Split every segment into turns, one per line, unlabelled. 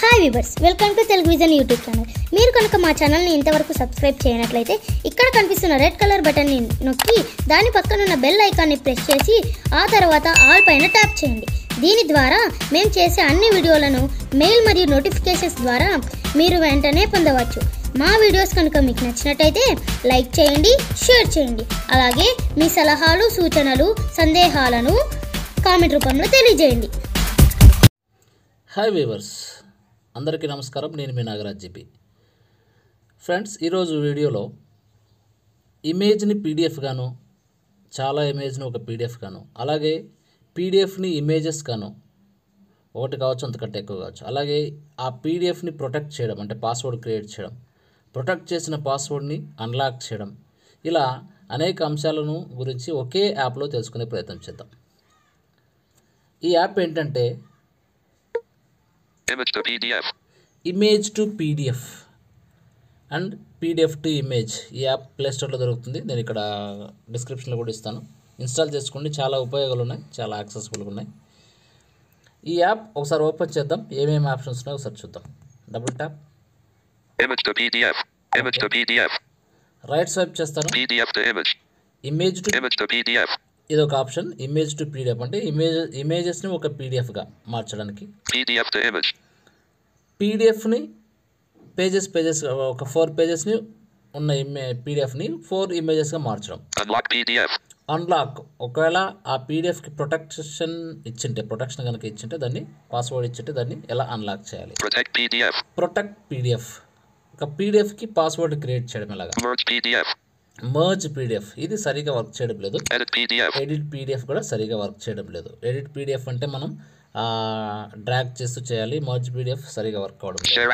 Hi viewers welcome to Telugu vision YouTube channel మీరు కనుక మా ఛానల్ని ఇంతవరకు సబ్స్క్రైబ్ చేయనట్లయితే ఇక్కడ కనిపిస్తున్న రెడ్ కలర్ బటన్ని నొక్కి దాని పక్కనున్న బెల్ ఐకాన్ని ప్రెస్ చేసి ఆ తర్వాత ఆల్ పైన ట్యాప్ చేయండి. దీని ద్వారా మేము చేసే అన్ని వీడియోలను మెయిల్ మరియు నోటిఫికేషన్స్ ద్వారా మీరు వెంటనే పొందవచ్చు. మా వీడియోస్ కనుక మీకు నచ్చినట్టయితే లైక్ చేయండి షేర్ చేయండి. అలాగే మీ సలహాలు సూచనలు సందేహాలను కామెంట్ రూపంలో తెలియజేయండి.
హాయ్ వీవర్స్ అందరికీ నమస్కారం. నేను మీ నాగరాజ్ జీపీ. ఫ్రెండ్స్ ఈరోజు వీడియోలో ఇమేజ్ని పీడిఎఫ్ గాను చాలా ఇమేజ్ని ఒక పీడిఎఫ్ గాను అలాగే పీడిఎఫ్ని ఇమేజెస్ గాను ఒకటి కావచ్చు అంతకంటే ఎక్కువ కావచ్చు అలాగే ఆ పీడిఎఫ్ని ప్రొటెక్ట్ చేయడం అంటే పాస్వర్డ్ క్రియేట్ చేయడం ప్రొటెక్ట్ చేసిన పాస్వర్డ్ని అన్లాక్ చేయడం ఇలా అనేక అంశాలను గురించి ఒకే యాప్లో తెలుసుకునే ప్రయత్నం చేద్దాం. ఈ యాప్ ఏంటంటే
Image to PDF.
Image to PDF and PDF to image ఈ యాప్ ప్లేస్టోర్లో దొరుకుతుంది. నేను ఇక్కడ డిస్క్రిప్షన్లో కూడా ఇస్తాను. ఇన్స్టాల్ చేసుకోండి. చాలా ఉపయోగాలు ఉన్నాయి. చాలా యాక్సెసిబుల్గా ఉన్నాయి. ఈ యాప్ ఒకసారి ఓపెన్ చేద్దాం. ఏమేమి ఆప్షన్స్ ఉన్నాయో ఒకసారి చూద్దాం. Double tap
Image to PDF. Image to PDF.
Right swipe చేస్తాను.
PDF to image.
Image to
Image to PDF.
ఇది ఒక ఆప్షన్ ఇమేజ్ టు పీడిఎఫ్ అంటే ఇమేజ్ ఇమేజెస్ని ఒక పీడిఎఫ్గా మార్చడానికి. పీడిఎఫ్ని పేజెస్ పేజెస్ ఒక ఫోర్ పేజెస్ని ఉన్న ఇమే పీడిఎఫ్ని ఫోర్ ఇమేజెస్గా మార్చడం. అన్లాక్ ఒకవేళ ఆ పీడిఎఫ్కి ప్రొటెక్షన్ ఇచ్చింటే ప్రొటెక్షన్ కనుక ఇచ్చింటే దాన్ని పాస్వర్డ్ ఇచ్చింటే దాన్ని ఎలా అన్లాక్ చేయాలి. ప్రొటెక్ట్ పీడిఎఫ్ ఒక పీడిఎఫ్కి పాస్వర్డ్ క్రియేట్ చేయడం ఎలాగా. మర్జ్ పీడిఎఫ్ ఇది సరిగా వర్క్ చేయడం లేదు. ఎడిట్ పీడిఎఫ్ కూడా సరిగా వర్క్ చేయడం లేదు. ఎడిట్ పీడిఎఫ్ అంటే మనం డ్రాగ్ చేస్తూ చేయాలి. మర్జ్ పీడిఎఫ్ సరిగా work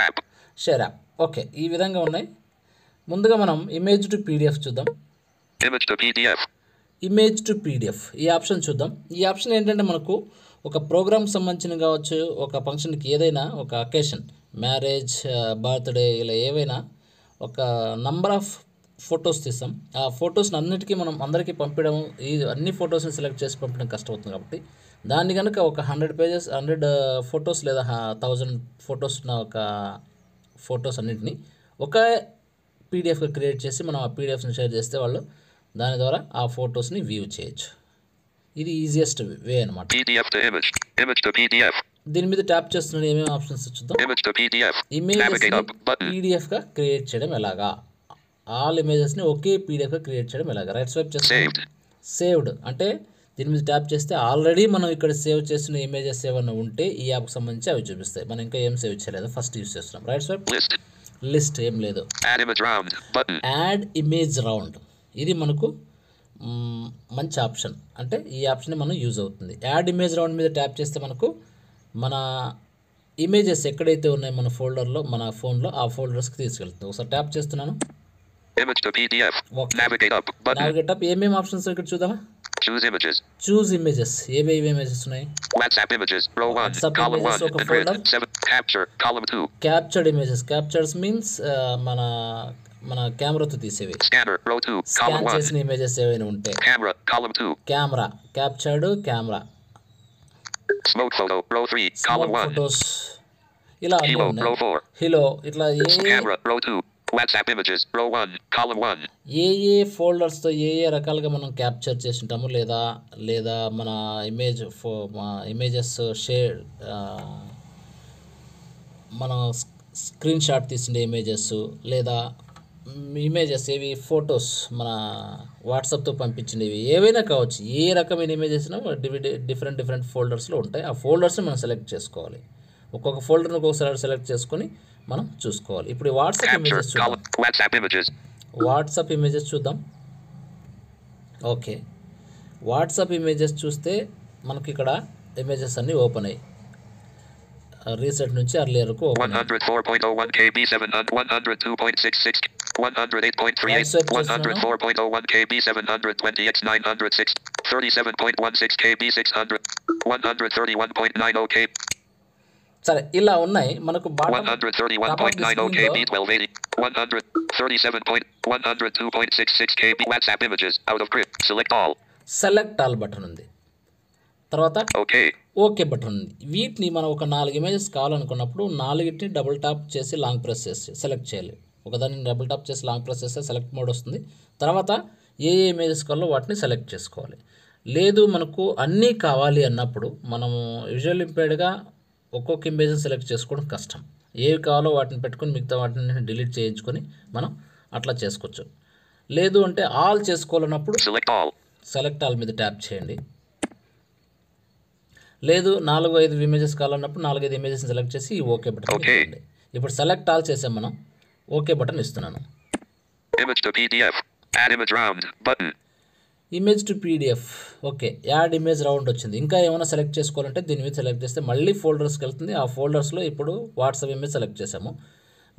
app.
Share app
okay ఈ విధంగా ఉన్నాయి. ముందుగా మనం ఇమేజ్ టు పీడిఎఫ్ చూద్దాం. ఇమేజ్ టు పీడిఎఫ్ ఈ ఆప్షన్ చూద్దాం. ఈ ఆప్షన్ ఏంటంటే మనకు ఒక ప్రోగ్రామ్ సంబంధించిన కావచ్చు ఒక ఫంక్షన్కి ఏదైనా ఒక అకేషన్ మ్యారేజ్ బర్త్డే ఇలా ఏవైనా ఒక నంబర్ ఆఫ్ ఫొటోస్ తీస్తాం. ఆ ఫొటోస్ని అన్నిటికీ మనం అందరికీ పంపించడం ఈ అన్ని ఫొటోస్ని సెలెక్ట్ చేసి పంపడం కష్టమవుతుంది కాబట్టి. దాన్ని కనుక ఒక హండ్రెడ్ పేజెస్ హండ్రెడ్ ఫొటోస్ లేదా థౌజండ్ ఫొటోస్ ఉన్న ఒక ఫొటోస్ అన్నింటినీ ఒక పీడిఎఫ్గా క్రియేట్ చేసి మనం ఆ పీడిఎఫ్ని షేర్ చేస్తే వాళ్ళు దాని ద్వారా ఆ ఫొటోస్ని వ్యూ చేయొచ్చు. ఇది ఈజియెస్ట్ వే అనమాట. దీని మీద ట్యాప్ చేస్తున్నాడు ఏమేమి ఆప్షన్స్ చూద్దాం
button.
పీడిఎఫ్గా క్రియేట్ చేయడం ఎలాగా? ఆల్ ఇమేజెస్ని ఒకే పీడిఎఫ్గా క్రియేట్ చేయడం ఎలాగా? రైట్ స్వైప్ చేస్తే. సేవ్డ్. అంటే దీని మీద ట్యాప్ చేస్తే ఆల్రెడీ మనం ఇక్కడ సేవ్ చేసిన ఇమేజెస్ ఏమైనా ఉంటే ఈ యాప్కి సంబంధించి అవి చూపిస్తాయి. మనం ఇంకా ఏం సేవ్ చేయలేదు. ఫస్ట్ యూస్ చేస్తున్నాం. Right
swipe.
లిస్ట్ ఏం లేదు. యాడ్ ఇమేజ్ రౌండ్ ఇది మనకు మంచి ఆప్షన్. అంటే ఈ ఆప్షన్ మనం యూజ్ అవుతుంది. యాడ్ ఇమేజ్ రౌండ్ మీద ట్యాప్ చేస్తే మనకు మన ఇమేజెస్ ఎక్కడైతే ఉన్నాయో మన ఫోల్డర్లో మన ఫోన్లో ఆ ఫోల్డర్స్కి తీసుకెళ్తుంది. ఒకసారి ట్యాప్ చేస్తున్నాను.
Image to PDF.
Okay.
Navigate up button.
Navigate up ఏమేమి ఆప్షన్స్ ఇక్కడ చూద్దామా
Choose images.
చూజ్ ఇమేజెస్ ఏవేవి ఇమేజెస్ ఉన్నాయి
WhatsApp images. Row 1.
WhatsApp
column
images
1.
ఒక folder.
7. Capture. Column 2.
Captured images captures means మన మన కెమెరాతో తీసేవి
Scanner. Row 2. Column
scan
1.
చేసిన ఇమేజెస్ ఏవైనా ఉంటే
Camera. Column 2.
Camera captured camera
Smoke photo. Row 3. Column 1.
Photos ఇలా అన్నీ
Hilo.
ఉన్నాయి
Row 4.
హిలో ఇట్లా ఏ
Camera. Row 2. WhatsApp images. Row 1. Column 1.
ఏ ఏ ఫోల్డర్స్తో ఏ ఏ రకాలుగా మనం క్యాప్చర్ చేసి ఉంటాము లేదా లేదా మన ఇమేజ్ ఫో ఇమేజెస్ షేర్ మన స్క్రీన్ షాట్ తీసిన ఇమేజెస్ లేదా ఇమేజెస్ ఏవి ఫొటోస్ మన వాట్సాప్తో పంపించినవి ఏవైనా కావచ్చు ఏ రకమైన ఇమేజెస్ డిఫరెంట్ డిఫరెంట్ ఫోల్డర్స్లో ఉంటాయి ఆ ఫోల్డర్స్ని మనం సెలెక్ట్ చేసుకోవాలి ఒక్కొక్క ఫోల్డర్ని ఒక్కొక్కసారి సెలెక్ట్ చేసుకొని మనం చూసుకోవాలి ఇప్పుడు వాట్సాప్. ఇమేజెస్ చూద్దాం. వాట్సాప్ ఇమేజెస్ చూద్దాం ఓకే వాట్సాప్ ఇమేజెస్ చూస్తే మనకి ఇక్కడ ఇమేజెస్ అన్నీ ఓపెన్ అయ్యి రీసెట్ నుంచి అర్లియర్కు ఓపెన్ అయ్యి
104.01 KB 7 102.66 108.38
Right swipe చేస్తున్నాను. సరే ఇలా ఉన్నాయి. మనకు bottom
131.90 KB 1280 137.102.66 KB WhatsApp images out of grid select all.
Select all button ఉంది. తర్వాత
OK.
ఓకే బటన్ ఉంది. వీటిని మనం ఒక నాలుగు ఇమేజెస్ కావాలనుకున్నప్పుడు నాలుగిటిని డబుల్ టాప్ చేసి లాంగ్ ప్రెస్ చేసి సెలెక్ట్ చేయాలి. ఒకదాన్ని డబుల్ టాప్ చేసి లాంగ్ ప్రెస్ చేస్తే సెలెక్ట్ మోడ్ వస్తుంది. తర్వాత ఏ ఏ ఇమేజెస్ కావాలో వాటిని సెలెక్ట్ చేసుకోవాలి. లేదు మనకు అన్నీ కావాలి అన్నప్పుడు మనము విజువల్ ఇంపేర్డ్గా ఒక్కొక్క ఇమేజ్ని సెలెక్ట్ చేసుకోవడం కష్టం. ఏవి కావాలో వాటిని పెట్టుకొని మిగతా వాటిని డిలీట్ చేయించుకొని మనం అట్లా చేసుకోవచ్చు. లేదు అంటే ఆల్ చేసుకోవాలన్నప్పుడు. సెలెక్ట్ ఆల్ మీద ట్యాప్ చేయండి. లేదు నాలుగు ఐదు ఇమేజెస్ కావాలన్నప్పుడు నాలుగు ఐదు ఇమేజెస్ సెలెక్ట్ చేసి ఓకే బటన్. ఇవ్వండి ఇప్పుడు సెలెక్ట్ ఆల్ చేసాం మనం. ఓకే బటన్ ఇస్తున్నాను.
Image to PDF okay add image round
వచ్చింది. ఇంకా ఏమైనా సెలెక్ట్ చేసుకోవాలంటే దీని మీద సెలెక్ట్ చేస్తే మళ్ళీ ఫోల్డర్స్కి వెళ్తుంది. ఆ ఫోల్డర్స్లో ఇప్పుడు వాట్సాప్ ఇమేజ్ సెలెక్ట్ చేసాము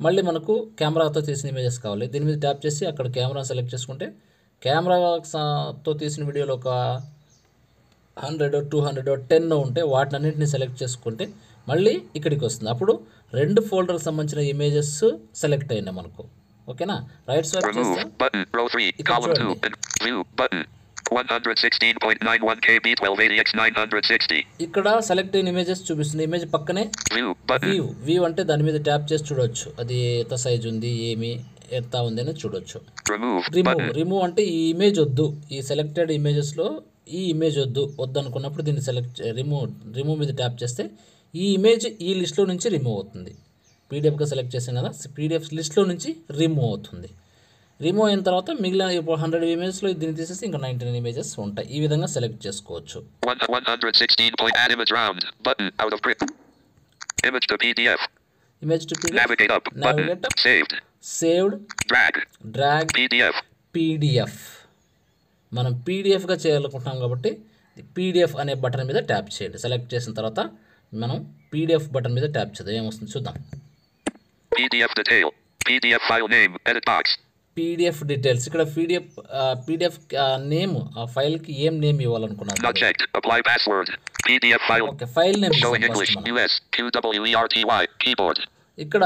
మళ్ళీ మనకు కెమెరాతో తీసిన ఇమేజెస్ కావాలి. దీని మీద ట్యాప్ చేసి అక్కడ కెమెరా సెలెక్ట్ చేసుకుంటే కెమెరాతో తీసిన వీడియోలో ఒక హండ్రెడ్ టూ హండ్రెడ్ టెన్ ఉంటే వాటిని అన్నింటినీ సెలెక్ట్ చేసుకుంటే మళ్ళీ ఇక్కడికి వస్తుంది. అప్పుడు రెండు ఫోల్డర్కి సంబంధించిన ఇమేజెస్ సెలెక్ట్ అయినాయి మనకు. ఓకేనా రైట్ స్వైప్. చేస్తే
Button. Row 3.
You can
Column
join
2. And view. Button. 116.91 KB 1280x 960.
ఇక్కడ సెలెక్ట్ అయిన ఇమేజెస్ చూపిస్తుంది ఇమేజ్ పక్కనే. వ్యూ వ్యూ అంటే దాని మీద ట్యాప్ చేసి చూడొచ్చు అది ఎంత సైజ్ ఉంది ఏమి ఎంత ఉంది అని చూడొచ్చు. రిమూవ్. రిమూవ్ అంటే ఈ ఇమేజ్ వద్దు ఈ సెలెక్టెడ్ ఇమేజెస్లో ఈ ఇమేజ్ వద్దు వద్దు అనుకున్నప్పుడు దీన్ని సెలెక్ట్ రిమూవ్ రిమూవ్ మీద ట్యాప్ చేస్తే ఈ ఇమేజ్ ఈ లిస్ట్లో నుంచి రిమూవ్ అవుతుంది పీడిఎఫ్గా సెలెక్ట్ చేసాం కదా పీడిఎఫ్ లిస్ట్లో నుంచి రిమూవ్ అవుతుంది రిమూవ్ అయిన తర్వాత మిగిలిన ఇప్పుడు హండ్రెడ్ ఇమేజెస్లో దీన్ని తీసేసి ఇంకా నైంటీ నైన్ ఇమేజెస్ ఉంటాయి ఈ విధంగా సెలెక్ట్ చేసుకోవచ్చు
One, 116 point add image round. Button. Out of print. Image to PDF. Image
to PDF.
Saved. Drag. PDF
మనం పీడిఎఫ్గా చేయాలనుకుంటున్నాం కాబట్టి పీడిఎఫ్ అనే బటన్ మీద ట్యాప్ చేయండి సెలెక్ట్ చేసిన తర్వాత మనం పీడిఎఫ్ బటన్ మీద ట్యాప్ చేద్దాం ఏమొస్తుంది చూద్దాం
PDF detail. PDF file name. Edit box.
PDF details ఇక్కడ పీడిఎఫ్ పీడిఎఫ్ నేమ్ ఆ ఫైల్కి ఏం నేమ్ ఇవ్వాలనుకున్నాం
Not checked. Apply password. PDF file. Okay file name.
ఇక్కడ.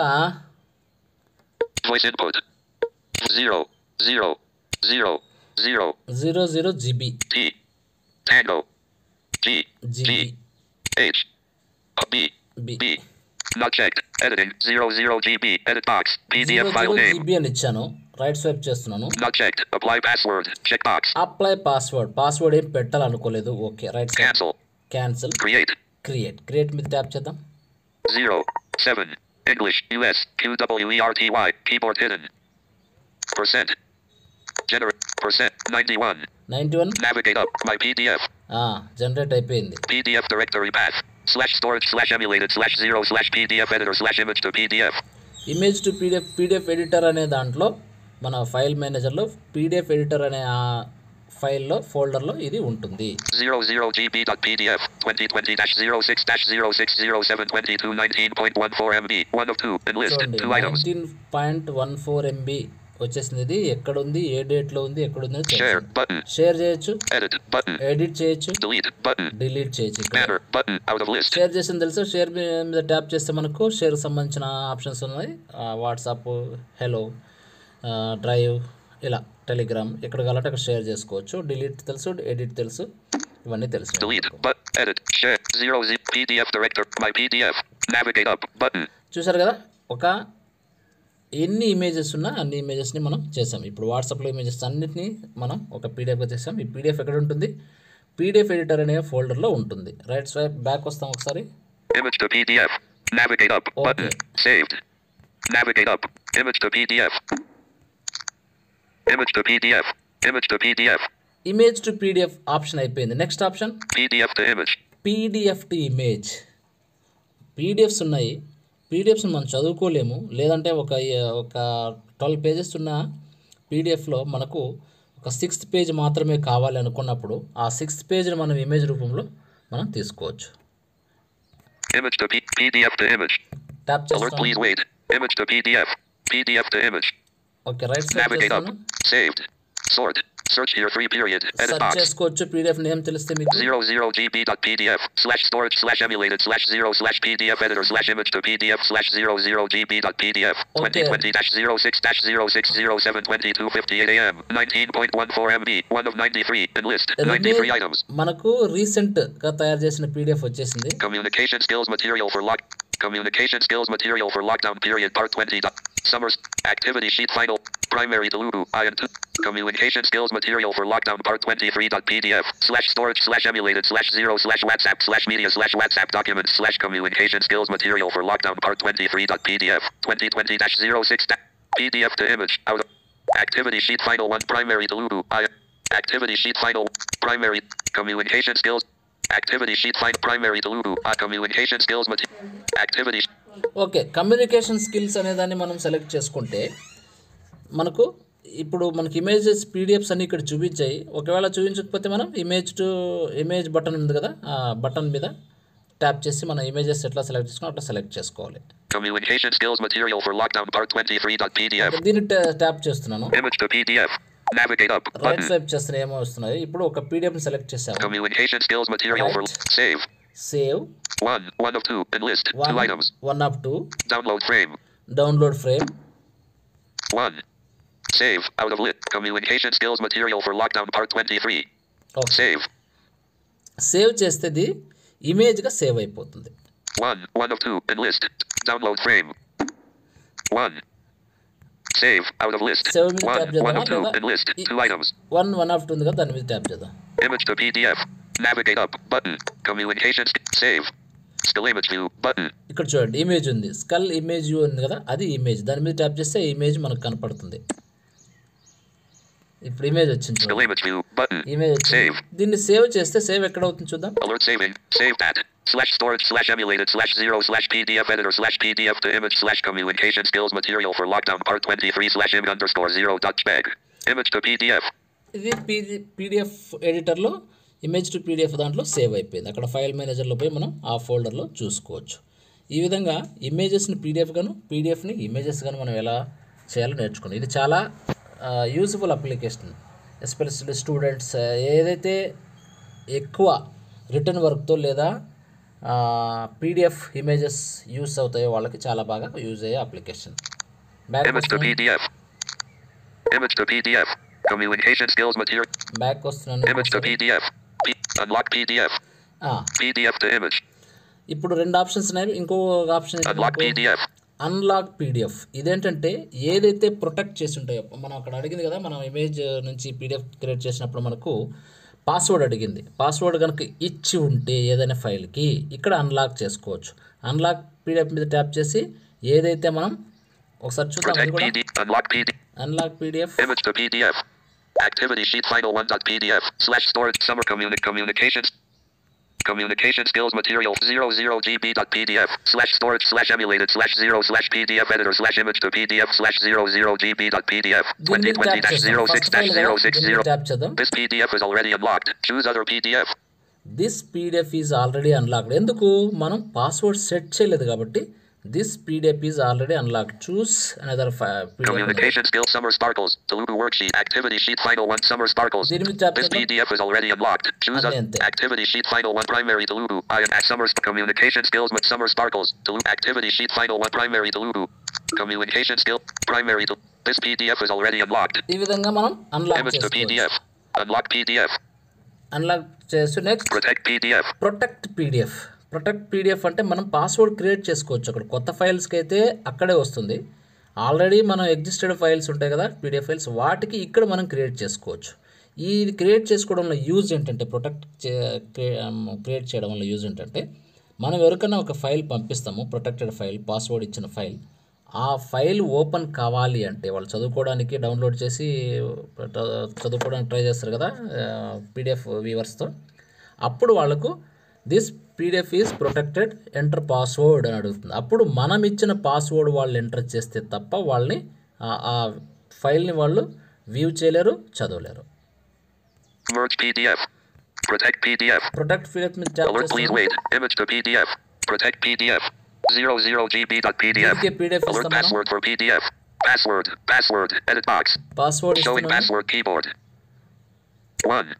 Zero. Zero. Zero. Zero.
Zero zero
GB. Tango. G. G. H. B.
B
B. Not checked. Editing. Zero zero GB. Edit box.
Zero
PDF file
zero
name.
GB అని ఇచ్చాను right swipe చేస్తున్నాను. Apply password password ఏం పెట్టాలనుకోలేదు okay right.
Cancel Create.
Create create మీద tap చేద్దాం
Zero. Seven. English. US. QWERTY. Keyboard hidden. Percent. Generate. Percent. 91.
Ninety one
Navigate up. My PDF.
Generate అయిపోయింది
PDF directory path. Slash storage slash emulated slash zero slash PDF editor slash image to PDF.
Image to PDF PDF editor అనే దాంట్లో మన file మేనేజర్లో PDF editor అనే ఆ ఫైల్లో ఫోల్డర్లో ఇది ఉంటుంది. వచ్చేసింది. ఇది ఎక్కడ ఉంది ఏ డేట్లో ఉంది ఎక్కడ ఉంది షేర్ చేయొచ్చు. ఎడిట్ చేయొచ్చు డిలీట్ చేయొచ్చు షేర్ చేసిన తెలుసు? షేర్ మీద ట్యాప్ చేస్తే మనకు షేర్ సంబంధించిన ఆప్షన్స్ ఉన్నాయి. వాట్సాప్ హలో డ్రైవ్ ఇలా టెలిగ్రామ్ ఎక్కడ కావాలంటే అక్కడ షేర్ చేసుకోవచ్చు. డిలీట్ తెలుసు ఎడిట్ తెలుసు ఇవన్నీ తెలుసు. చూసారు కదా? ఒక ఎన్ని ఇమేజెస్ ఉన్నా అన్ని ఇమేజెస్ని మనం చేసాం. ఇప్పుడు వాట్సాప్లో ఇమేజెస్ అన్నిటిని మనం ఒక పీడిఎఫ్గా చేసాం. ఈ పీడిఎఫ్ ఎక్కడ ఉంటుంది? పీడిఎఫ్ ఎడిటర్ అనే ఫోల్డర్లో ఉంటుంది. రైట్ స్వైప్ బ్యాక్ వస్తాం ఒకసారి.
Image to PDF. Navigate up. Button.
Okay.
Saved. Navigate up. Image to PDF. Image to PDF. Image to PDF.
Image to PDF option అయిపోయింది next option
PDF to image.
PDF to image PDFs ఉన్నాయి PDFs మనం చదువుకోలేము లేదంటే ఒక ఒక twelve pages ఉన్న పీడిఎఫ్లో మనకు ఒక సిక్స్త్ పేజ్ మాత్రమే కావాలి అనుకున్నప్పుడు ఆ సిక్స్త్ పేజ్ని మనం ఇమేజ్ రూపంలో మనం తీసుకోవచ్చు
Image to P- PDF to image.
Tap
Alert,
చేస్తాను
please wait. Image to PDF. PDF to image.
Okay right side
Navigate up.
చేస్తాను
Saved. Sort. Search here free period. Edit
search
box.
చేసుకోవచ్చు PDF name తెలిస్తే మీకు
00gb.pdf slash storage slash emulated slash 0 slash pdf editor slash image to pdf slash 00gb.pdf
Okay.
2020 dash 06 dash 0607 2258 am 19.14 mb 1 of 93 enlist 93 items
మనకు రీసెంట్గా తయారు చేసిన PDF వచ్చేసింది
communication skills material for lock communication skills material for lockdown period part 20 dot- summers activity sheet final. Primary Telugu IN communication skills material for lockdown part 23.pdf slash storage slash emulated slash 0 slash whatsapp slash media slash whatsapp documents slash communication skills material for lockdown part 23.pdf 2020 dash 06 pdf to image. Out. Activity sheet final 1 primary Telugu IN activity sheet final. Primary communication skills. Activity sheet final. primary Telugu uh, communication skills material activity
okay communication skills అనే దాన్ని మనం select చేసుకుంటే మనకు ఇప్పుడు మనకి images PDFs అన్ని ఇక్కడ చూపించాయి. ఒకవేళ చూపించకపోతే మనం ఇమేజ్ టు ఇమేజ్ బటన్ ఉంది కదా ఆ బటన్ మీద ట్యాప్ చేసి మన ఇమేజెస్ ఎట్లా సెలెక్ట్ చేసుకున్నా అట్లా సెలెక్ట్ చేసుకోవాలి.
Communication skills material for lockdown part 23.pdf
దీన్ని ట్యా- ట్యాప్ చేస్తున్నాను.
Image to PDF navigate up right
swipe చేస్తే ఏమో వస్తున్నాయి. ఇప్పుడు ఒక పీడిఎఫ్ని సెలెక్ట్ చేసాము.
Communication skills material for
Right.
save.
Save
one one of two enlist two
one
items
one of two
download frame
download frame
one save out of lit communication skills material for lockdown part 23
okay
save
save చేస్తే ఇది ఇమేజ్గా save అయిపోతుంది
one one of two enlist download frame one save out of list
save మీద
one
tap
one
చేద్దామా
of two
లేదా
enlist
ఈ-
two items
one one of two ఉంది కదా దాని మీద ట్యాప్ చేద్దాం
Image to PDF. Navigate up button. Communications. Save.
ఇక్కడ చూడండి ఇమేజ్ ఉంది స్కల్ ఇమేజ్ ఉంది కదా అది ఇమేజ్ దాని మీద ట్యాప్ చేస్తే ఇమేజ్ మనకు కనపడుతుంది ఇప్పుడు ఇమేజ్ వచ్చింది. ఇమేజ్ వచ్చింది. దీన్ని సేవ్ చేస్తే సేవ్ ఎక్కడ అవుతుంది చూద్దాం.
Slash storage slash emulated slash zero slash PDF editor slash PDF to image slash communication skills material for lockdown part 23 slash im underscore zero dot spec. Image to PDF.
ఇది పీడి PDF ఎడిటర్లో image to PDF దాంట్లో save అయిపోయింది. అక్కడ file మేనేజర్లో పోయి మనం ఆ ఫోల్డర్లో చూసుకోవచ్చు. ఈ విధంగా ఇమేజెస్ని పీడిఎఫ్ గాను పీడిఎఫ్ని ఇమేజెస్ గాను మనం ఎలా చేయాలో నేర్చుకున్నాం. ఇది చాలా యూస్ఫుల్ అప్లికేషన్ ఎస్పెషల్లీ స్టూడెంట్స్ ఏదైతే ఎక్కువ రిటర్న్ వర్క్తో లేదా పీడిఎఫ్ ఇమేజెస్ యూస్ అవుతాయో వాళ్ళకి చాలా బాగా యూజ్ అయ్యే అప్లికేషన్. బ్యాక్ వస్తున్నాను
unlock PDF. PDF to image.
ఇప్పుడు రెండు ఆప్షన్స్ ఉన్నాయి ఇంకో option
Unlock PDF.
Unlock PDF ఇదేంటంటే ఏదైతే ప్రొటెక్ట్ చేసి ఉంటాయో మనం అక్కడ అడిగింది కదా మనం ఇమేజ్ నుంచి పీడిఎఫ్ క్రియేట్ చేసినప్పుడు మనకు పాస్వర్డ్ అడిగింది పాస్వర్డ్ కనుక ఇచ్చి ఉంటే ఏదైనా ఫైల్కి ఇక్కడ అన్లాక్ చేసుకోవచ్చు అన్లాక్ పీడిఎఫ్ మీద ట్యాప్ చేసి ఏదైతే మనం ఒకసారి చూద్దాం.
Unlock PDF. Activity sheet final one dot PDF slash storage summer communi- communications. Communication skills material 00 GB dot PDF slash storage slash emulated slash 0 slash PDF editor slash image to PDF slash 00 GB dot PDF
దీని మీద
2020
tap
dash
చేద్దాం
06
first
dash
file కదా దీని మీద
060.
Tap చేద్దాం
This PDF is already unlocked. Choose other PDF.
This PDF is already unlocked ఎందుకు మనం password set చేయలేదు కాబట్టి This PDF is already unlocked choose another PDF
Communication skills summer sparkles. Telugu worksheet. Activity sheet final one summer sparkles.
దీని మీద tap
This
చేద్దాం
PDF is already unlocked. Choose
Add
a
ente.
activity sheet final one primary Telugu. I am at summer sp- communication skills with summer sparkles. Telugu activity sheet final one primary Telugu. Communication skill primary. Tel- this PDF is already unlocked.
ఈ విధంగా మనం unlock
Image to
చేసుకోవచ్చు
PDF. Unlock PDF.
Unlock చేసి next
Protect PDF.
Protect PDF Protect PDF అంటే మనం password create చేసుకోవచ్చు అక్కడ. కొత్త ఫైల్స్కి అయితే అక్కడే వస్తుంది. ఆల్రెడీ మనం ఎగ్జిస్టెడ్ ఫైల్స్ ఉంటాయి కదా పీడిఎఫ్ ఫైల్స్ వాటికి ఇక్కడ మనం క్రియేట్ చేసుకోవచ్చు. ఈ క్రియేట్ చేసుకోవడంలో యూజ్ ఏంటంటే ప్రొటెక్ట్ క్రియేట్ చేయడం వల్ల యూజ్ ఏంటంటే మనం ఎవరికైనా ఒక ఫైల్ పంపిస్తాము ప్రొటెక్టెడ్ ఫైల్ పాస్వర్డ్ ఇచ్చిన ఫైల్. ఆ ఫైల్ ఓపెన్ కావాలి అంటే వాళ్ళు చదువుకోవడానికి డౌన్లోడ్ చేసి చదువుకోవడానికి ట్రై చేస్తారు కదా పీడిఎఫ్ వ్యూవర్స్తో అప్పుడు వాళ్ళకు this PDF is protected enter password అని అడుగుతుంది అప్పుడు మనం ఇచ్చిన పాస్వర్డ్ వాళ్ళు ఎంటర్ చేస్తే తప్ప వాళ్ళని ఆ ఫైల్ని వాళ్ళు వ్యూ చేయలేరు చదవలేరు
protect PDF password password keyboard 1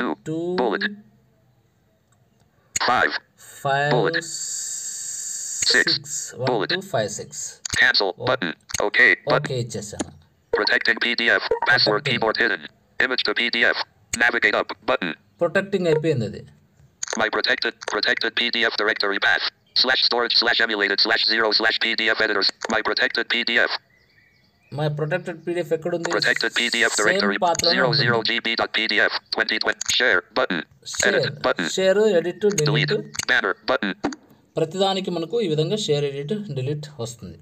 2 Five.
Five.
Bullet.
Six. six.
One, bullet.
Two, five, six.
Cancel oh. button. Okay. Button.
Okay, Chasana.
Protecting PDF. Password keyboard hidden. Image to PDF. Navigate up button.
Protecting IP ended.
My protected protected PDF directory path. Slash storage slash emulated slash zero slash PDF editors. My protected PDF
my protected PDF ఎక్కడుంది
Protected PDF
same
directory.
పాత్రలో
Zero zero GB dot PDF. 2020. Share. Button. Edit. Button.
Share edit delete
Delete. Banner. Button.
ప్రతిదానికి మనకు ఈ విధంగా share edit delete వస్తుంది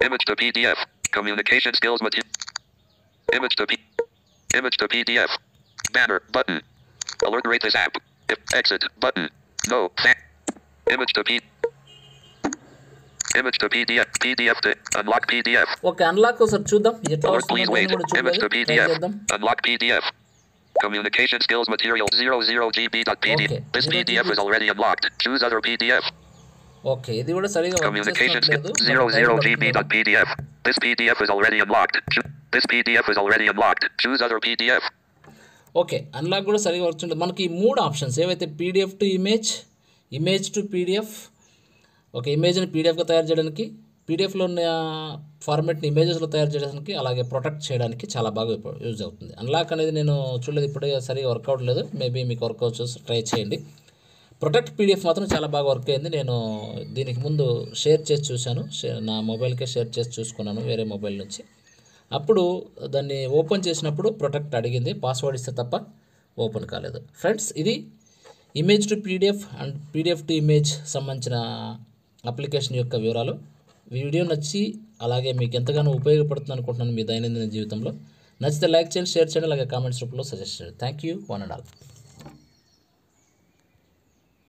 Image to PDF. Communication skills material. Image to P. Image to PDF. Banner. Button. Alert rate this app. If exit. Button. No. Fa- Image to P. Image to PDF. PDF to unlock PDF.
Okay unlock ఒకసారి చూద్దాం ఎట్లా
Alert please
వస్తుందో
wait.
నేను కూడా
Image to
చూడలేదు try
PDF.
చేద్దాం
Unlock PDF. Communication skills material 00 GB dot PDF.
Okay.
This
Zero
PDF
GB.
is already unlocked. Choose other PDF.
Okay ఇది కూడా సరిగా work
Communication
చేస్తున్నట్లేదు
skills 00 GB dot PDF. This PDF is already unlocked. Choo- This PDF is already unlocked. Choose other PDF.
Okay unlock కూడా సరిగా work ఉంటుంది మనకి ఈ మూడు options ఏవైతే PDF to image image to PDF ఒక ఇమేజ్ని పీడిఎఫ్గా తయారు చేయడానికి పీడిఎఫ్లో ఉన్న ఫార్మేట్ని ఇమేజెస్లో తయారు చేయడానికి అలాగే ప్రొటెక్ట్ చేయడానికి చాలా బాగా యూజ్ అవుతుంది. అన్లాక్ అనేది నేను చూడలేదు ఇప్పుడే సరిగా వర్క్ లేదు. మేబీ మీకు వర్క్ అవచ్చు ట్రై చేయండి. ప్రొటెక్ట్ పీడిఎఫ్ మాత్రం చాలా బాగా వర్క్ అయింది. నేను దీనికి ముందు షేర్ చేసి చూశాను. నా మొబైల్కే షేర్ చేసి చూసుకున్నాను వేరే మొబైల్ నుంచి. అప్పుడు దాన్ని ఓపెన్ చేసినప్పుడు ప్రొటెక్ట్ అడిగింది. పాస్వర్డ్ ఇస్తే తప్ప ఓపెన్ కాలేదు. ఫ్రెండ్స్ ఇది image to PDF and PDF to image సంబంధించిన అప్లికేషన్ యొక్క వివరాలు. వీడియో నచ్చి అలాగే మీకు ఎంతగానో ఉపయోగపడుతుంది అనుకుంటున్నాను మీ దైనందిన జీవితంలో. నచ్చితే లైక్ చేయండి షేర్ చేయండి అలాగే కామెంట్స్ రూపంలో సజెస్ట్ చేయండి. Thank you one and all